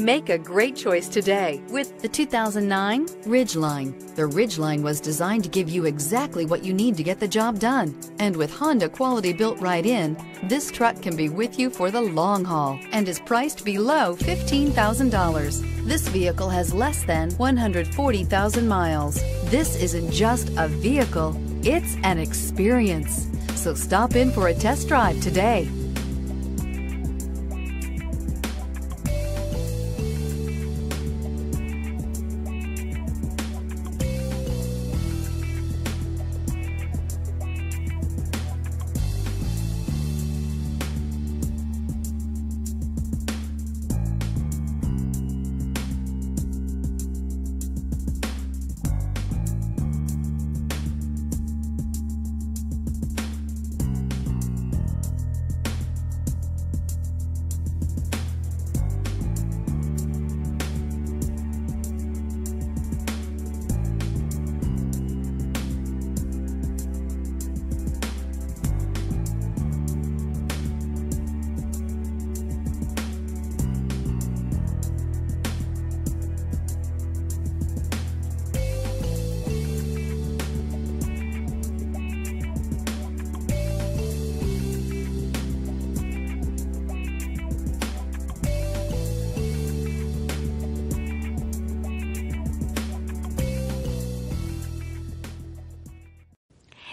Make a great choice today with The 2009 Ridgeline. The Ridgeline was designed to give you exactly what you need to get the job done. And with Honda quality built right in, this truck can be with you for the long haul and is priced below $15,000. This vehicle has less than 140,000 miles. This isn't just a vehicle, it's an experience. So stop in for a test drive today.